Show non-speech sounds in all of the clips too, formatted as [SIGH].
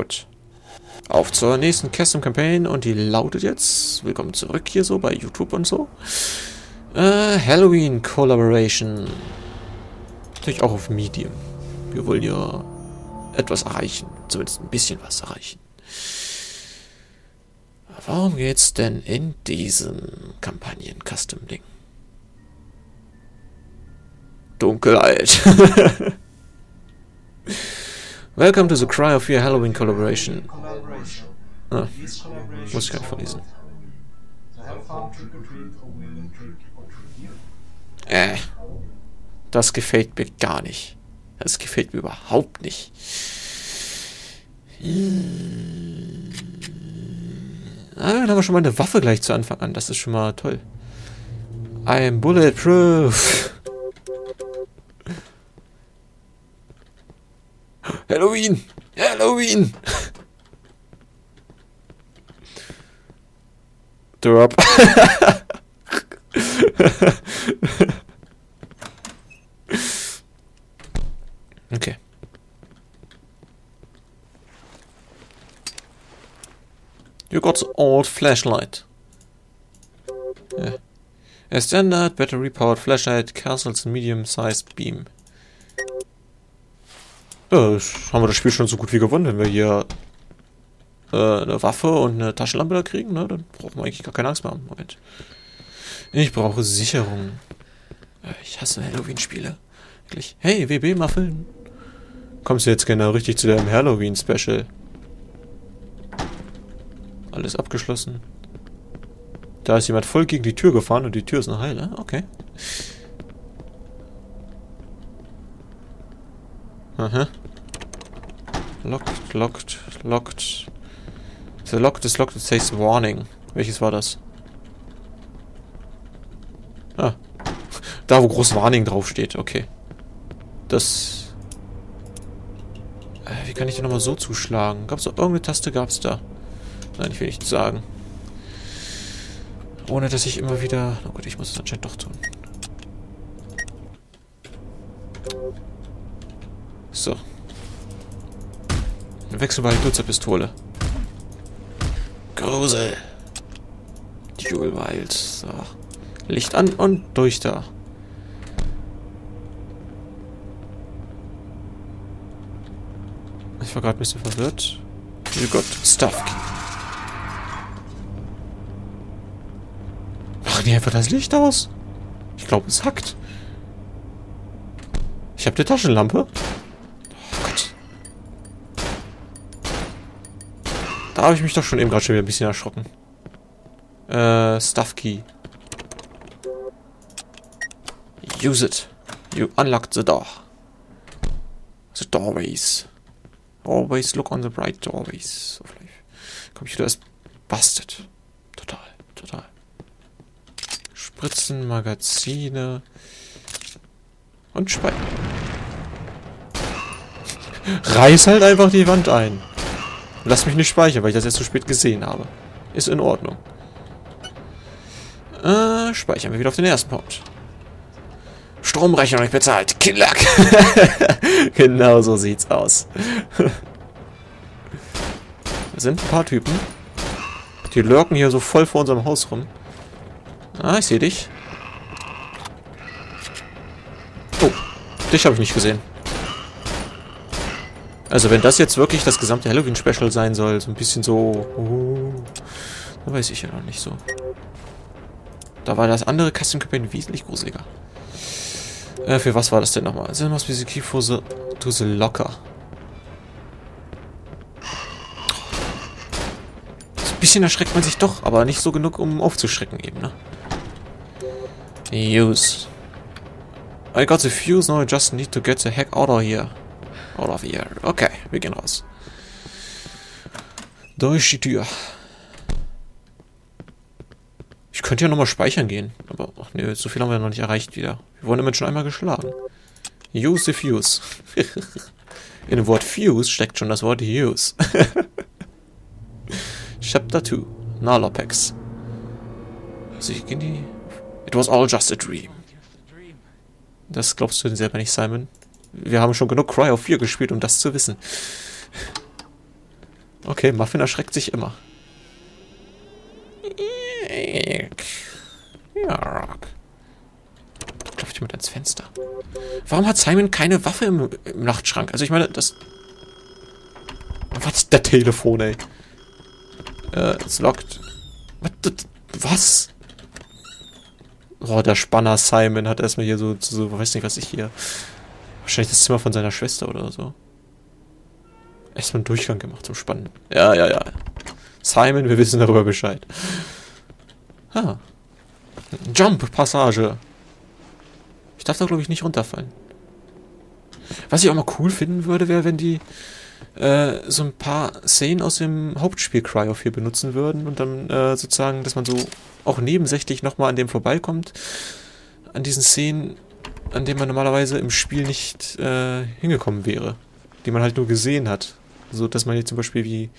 Gut. Auf zur nächsten Custom Campaign und die lautet jetzt, willkommen zurück hier so bei YouTube und so. Äh, Halloween Collaboration. Natürlich auch auf Medium. Wir wollen ja etwas erreichen. Zumindest ein bisschen was erreichen. Warum geht's denn in diesem Kampagnen-Custom-Ding? Dunkelheit. [LAUGHS] Welcome to the Cry of Fear Halloween Collaboration. Ah, muss ich gar nicht verlesen. Äh, das gefällt mir gar nicht. Das gefällt mir überhaupt nicht. Ah, dann haben wir schon mal eine Waffe gleich zu Anfang an. Das ist schon mal toll. I am bulletproof. Halloween! Halloween! Drop. [LAUGHS] okay. You got old flashlight. Yeah. A standard battery-powered flashlight castles medium-sized beam. Ja, haben wir das Spiel schon so gut wie gewonnen, wenn wir hier äh, eine Waffe und eine Taschenlampe da kriegen, ne? Dann brauchen wir eigentlich gar keine Angst mehr haben. Moment. Ich brauche Sicherung. Äh, ich hasse Halloween-Spiele. Wirklich. Hey, WB-Muffeln. Kommst du jetzt genau richtig zu deinem Halloween-Special? Alles abgeschlossen. Da ist jemand voll gegen die Tür gefahren und die Tür ist noch heil, ne? Okay. Aha. Locked, locked, locked. The locked is locked, it says warning. Welches war das? Ah. [LAUGHS] Da, wo groß Warning draufsteht. Okay. Das... Äh, wie kann ich denn nochmal so zuschlagen? Gab's noch irgendeine Taste? Gab's da? Nein, ich will nichts sagen. Ohne, dass ich immer wieder... Na gut, ich muss es anscheinend doch tun. So. Wechselbare Nutzerpistole. Grusel. Jewel Wild. So. Licht an und durch da. Ich war gerade ein bisschen verwirrt. You got stuff. Machen die einfach das Licht aus? Ich glaube, es hackt. Ich habe eine Taschenlampe. Oh Gott. Da habe ich mich doch schon eben gerade schon wieder ein bisschen erschrocken. Äh, Stuff Key. Use it. You unlocked the door. The doorways. Always look on the bright doorways of life. Computer ist busted. Total, total. Spritzen, Magazine. Und Speicher. [LAUGHS] Reiß halt einfach die Wand ein. Lass mich nicht speichern, weil ich das jetzt zu spät gesehen habe. Ist in Ordnung. Äh, speichern wir wieder auf den ersten Punkt. Stromrechnung nicht bezahlt. Killack. [LAUGHS] genau so sieht's aus. [LAUGHS] Wir sind ein paar Typen. Die lurken hier so voll vor unserem Haus rum. Ah, ich sehe dich. Oh, dich habe ich nicht gesehen. Also wenn das jetzt wirklich das gesamte Halloween-Special sein soll, so ein bisschen so... Uh, da weiß ich ja noch nicht so. Da war das andere Custom Campaign wesentlich gruseliger. Äh, für was war das denn nochmal? Also must be the key for the, to the locker. So ein bisschen erschreckt man sich doch, aber nicht so genug, um aufzuschrecken eben, ne? Use. I got the fuse, now I just need to get the heck out of here. Out of here. Okay, wir gehen raus. Durch die Tür. Ich könnte ja nochmal speichern gehen. Aber, ach nee, so viel haben wir noch nicht erreicht wieder. Wir wurden immerhin schon einmal geschlagen. Use the fuse. [LAUGHS] In dem Wort fuse steckt schon das Wort use. [LAUGHS] Chapter 2. Nalopex. Sie gehen die... It was all just a dream. Das glaubst du selber nicht, Simon. Wir haben schon genug Cry of 4 gespielt, um das zu wissen. Okay, Muffin erschreckt sich immer. Ja. Klopft jemand ans Fenster. Warum hat Simon keine Waffe im, im Nachtschrank? Also ich meine, das... Was ist der Telefon, ey? Äh, it's locked. Was? Oh, der Spanner Simon hat erstmal hier so, so, weiß nicht, was ich hier... Wahrscheinlich das Zimmer von seiner Schwester oder so. Erstmal einen Durchgang gemacht zum Spannen. Ja, ja, ja. Simon, wir wissen darüber Bescheid. Ah. Jump-Passage. Ich darf da, glaube ich, nicht runterfallen. Was ich auch mal cool finden würde, wäre, wenn die äh, so ein paar Szenen aus dem Hauptspiel Cry of hier benutzen würden und dann äh, sozusagen, dass man so auch nebensächlich nochmal an dem vorbeikommt, an diesen Szenen, an denen man normalerweise im Spiel nicht äh, hingekommen wäre, die man halt nur gesehen hat. So, dass man jetzt zum Beispiel wie,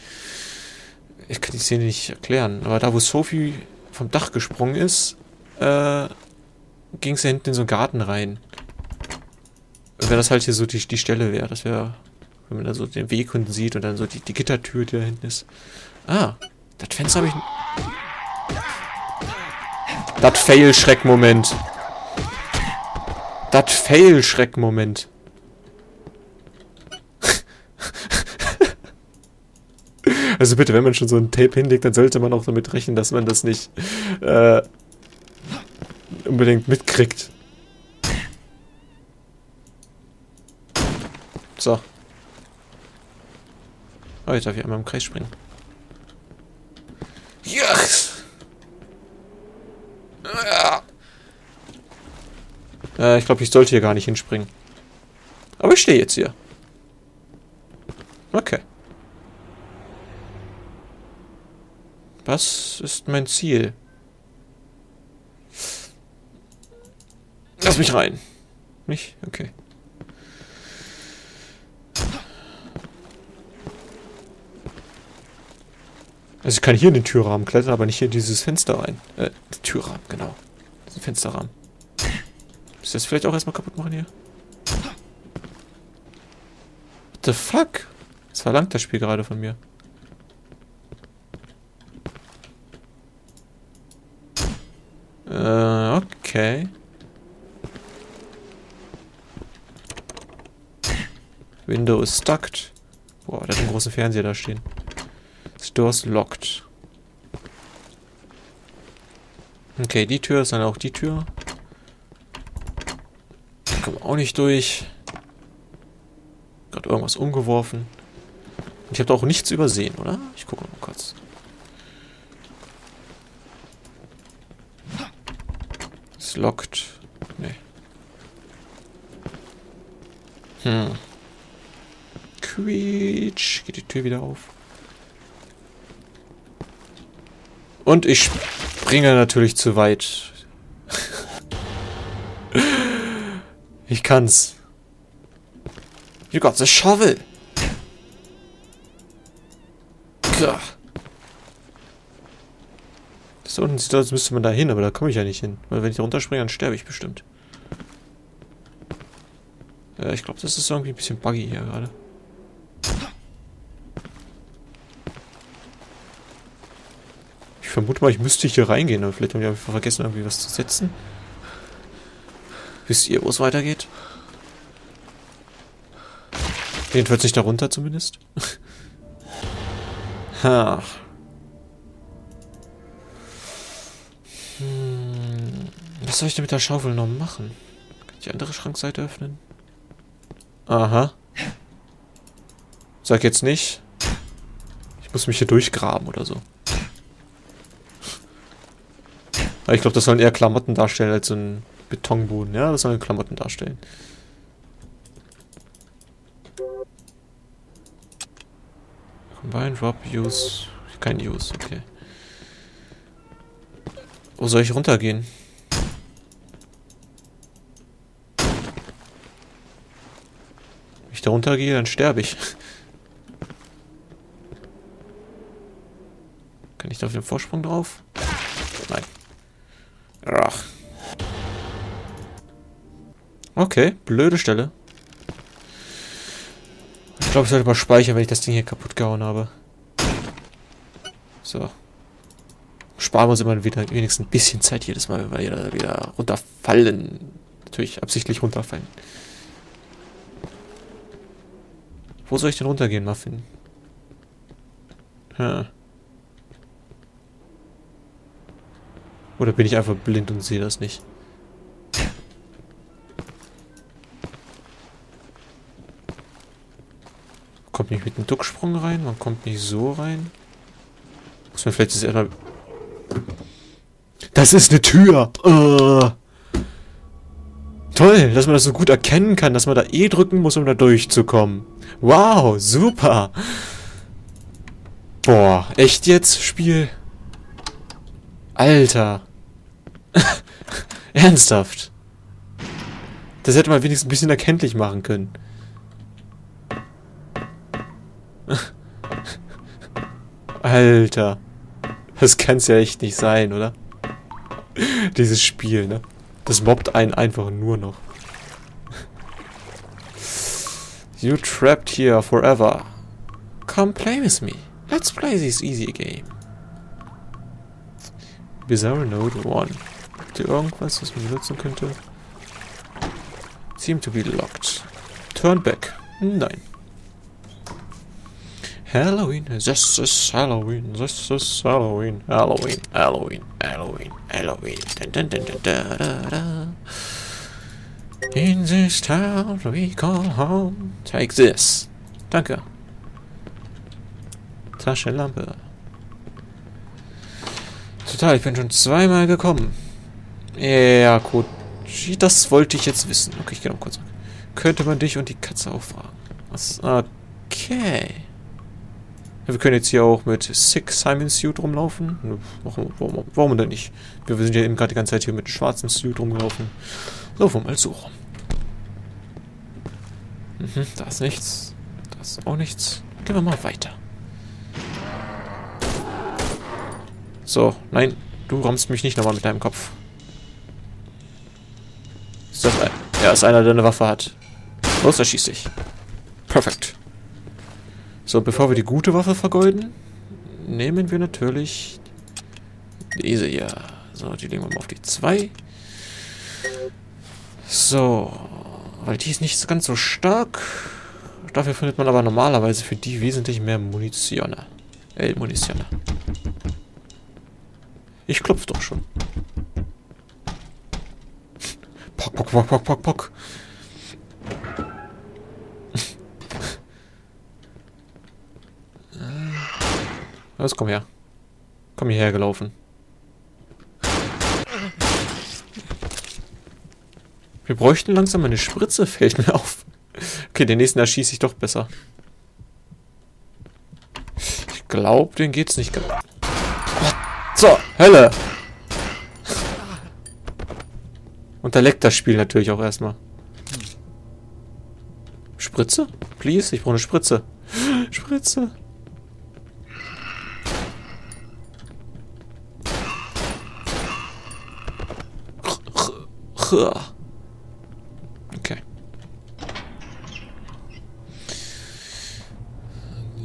ich kann die Szene nicht erklären, aber da, wo Sophie vom Dach gesprungen ist, äh, ging es ja hinten in so einen Garten rein. Wenn das halt hier so die, die Stelle wäre, das wäre, wenn man da so den Weg unten sieht und dann so die, die Gittertür, die da hinten ist. Ah, das Fenster habe ich... Das Fail-Schreck-Moment. Das Fail-Schreck-Moment. [LAUGHS] Also bitte, wenn man schon so ein Tape hinlegt, dann sollte man auch damit rechnen, dass man das nicht äh, unbedingt mitkriegt. So. Oh, jetzt darf ich einmal im Kreis springen. Yes! Äh, ich glaube, ich sollte hier gar nicht hinspringen. Aber ich stehe jetzt hier. Okay. Was ist mein Ziel? Lass mich rein. Nicht? Okay. Also ich kann hier in den Türrahmen klettern, aber nicht hier in dieses Fenster rein. Äh, Türrahmen, genau. Diesen Fensterrahmen. Ist das vielleicht auch erstmal kaputt machen hier? What the fuck? Was verlangt das Spiel gerade von mir? Äh, okay. Window is stuck. Boah, der hat einen großen Fernseher da stehen. Doors locked. Okay, die Tür ist dann auch die Tür. Auch nicht durch. Gerade irgendwas umgeworfen. Und ich habe da auch nichts übersehen, oder? Ich gucke mal kurz. Ist locked. Nee. Hm. Quietsch. Geht die Tür wieder auf. Und ich springe natürlich zu weit. Ich kann's. You got the shovel. Das unten sieht aus, als müsste man da hin, aber da komme ich ja nicht hin. Weil wenn ich da runterspringe, dann sterbe ich bestimmt. Ja, ich glaube, das ist irgendwie ein bisschen buggy hier gerade. Ich vermute mal, ich müsste hier reingehen, aber vielleicht haben die einfach vergessen, irgendwie was zu setzen. Wisst ihr, wo es weitergeht? Jedenfalls nicht darunter zumindest. [LAUGHS] ha. Hm, was soll ich denn mit der Schaufel noch machen? Kann ich die andere Schrankseite öffnen? Aha. Sag jetzt nicht. Ich muss mich hier durchgraben oder so. Aber ich glaube, das sollen eher Klamotten darstellen als so ein Betonboden. Ja, das sollen Klamotten darstellen. Combine, Drop, Use. Kein Use, okay. Wo soll ich runtergehen? Wenn ich da runtergehe, dann sterbe ich. Kann ich da auf den Vorsprung drauf? Nein. Okay, blöde Stelle. Ich glaube, ich sollte mal speichern, wenn ich das Ding hier kaputt gehauen habe. So. Sparen wir uns immer wieder wenigstens ein bisschen Zeit jedes Mal, wenn wir wieder, wieder runterfallen. Natürlich absichtlich runterfallen. Wo soll ich denn runtergehen, Muffin? Hm. Oder bin ich einfach blind und sehe das nicht? Kommt nicht mit dem Ducksprung rein, man kommt nicht so rein. Muss man vielleicht das erstmal... Das ist eine Tür! Uh. Toll, dass man das so gut erkennen kann, dass man da E drücken muss, um da durchzukommen. Wow, super! Boah, echt jetzt, Spiel? Alter. [LAUGHS] Ernsthaft. Das hätte man wenigstens ein bisschen erkenntlich machen können. Alter. Das kann's ja echt nicht sein, oder? Dieses Spiel, ne? Das mobbt einen einfach nur noch. You trapped here forever. Come play with me. Let's play this easy game. Bizarre Node 1. Habt ihr irgendwas, was man benutzen könnte? Seem to be locked. Turn back. Nein. Halloween, this is Halloween, this is Halloween, Halloween, Halloween, Halloween, Halloween. Dun, dun, dun, da, da, da. In this town we call home. Take this. Danke. Taschenlampe. Total, ich bin schon zweimal gekommen. Ja, gut. Das wollte ich jetzt wissen. Okay, ich gehe noch kurz. Könnte man dich und die Katze auffragen? Was? Okay. Wir können jetzt hier auch mit Sick Simon Suit rumlaufen. Warum, warum, warum denn nicht? Wir sind ja eben gerade die ganze Zeit hier mit schwarzem Suit rumgelaufen. Laufen wir mal so rum. Mhm, da ist nichts. Da ist auch nichts. Gehen wir mal weiter. So, nein, du rammst mich nicht nochmal mit deinem Kopf. Ist das ein... Ja, ist einer, der eine Waffe hat. Los, er schießt dich. Perfekt. So, bevor wir die gute Waffe vergeuden, nehmen wir natürlich diese hier. So, die legen wir mal auf die 2. So, weil die ist nicht ganz so stark. Dafür findet man aber normalerweise für die wesentlich mehr Munition. Äh, Munition. Ich klopf doch schon. Pock, pock, pock, pock, pock, pock. Los, komm her. Komm hierher gelaufen. Wir bräuchten langsam eine Spritze, [LAUGHS] fällt mir auf. Okay, den nächsten erschieße ich doch besser. Ich glaube, den geht's nicht. So, Hölle! Und da leckt das Spiel natürlich auch erstmal. Spritze? Please, ich brauche eine Spritze. Spritze. Okay.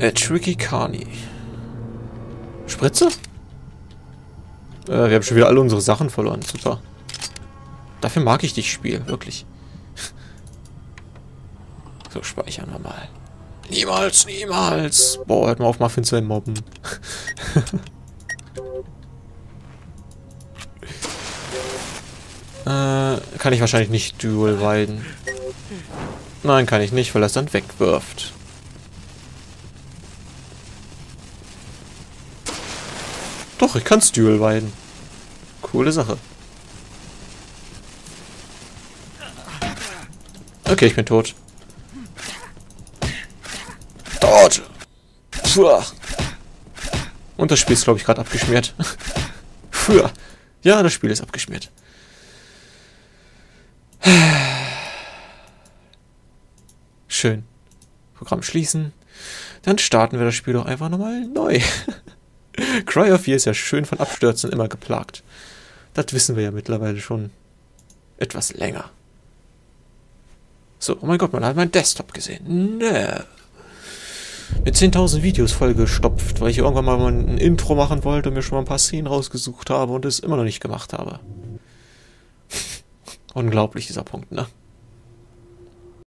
A Tricky Carney. Spritze? Äh, wir haben schon wieder alle unsere Sachen verloren. Super. Dafür mag ich dich Spiel, wirklich. [LAUGHS] so, speichern wir mal. Niemals, niemals. Boah, hört mal auf, Muffin zu mobben. [LAUGHS] Äh, kann ich wahrscheinlich nicht Dual weiden. Nein, kann ich nicht, weil es dann wegwirft. Doch, ich kann Dual weiden. Coole Sache. Okay, ich bin tot. Tot! Puh. Und das Spiel ist, glaube ich, gerade abgeschmiert. [LAUGHS] Puh. Ja, das Spiel ist abgeschmiert. Schön. Programm schließen. Dann starten wir das Spiel doch einfach nochmal neu. [LAUGHS] Cry of Fear ist ja schön von Abstürzen immer geplagt. Das wissen wir ja mittlerweile schon etwas länger. So, oh mein Gott, man hat meinen Desktop gesehen. No. mit 10.000 Videos vollgestopft, weil ich irgendwann mal ein Intro machen wollte und mir schon mal ein paar Szenen rausgesucht habe und es immer noch nicht gemacht habe. [LAUGHS] Unglaublich, dieser Punkt, ne?